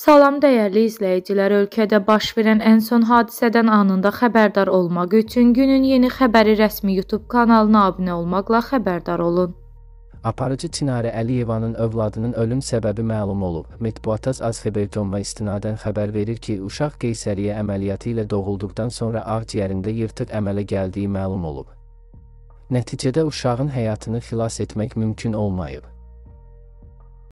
Salam dəyərli izləyicilər, ölkədə baş verən ən son hadisədən anında xəbərdar olmaq üçün günün yeni xəbəri rəsmi YouTube kanalına abunə olmaqla xəbərdar olun. Aparıcı Çinarə Əliyevanın övladının ölüm səbəbi məlum olub. Mətbuata Azxəbərcomma istinadən xəbər verir ki, uşaq qeysəriyyə əməliyyatı ilə doğulduqdan sonra ağciyərində yırtıq əmələ gəldiyi məlum olub. Nəticədə uşağın həyatını xilas etmək mümkün olmayıb.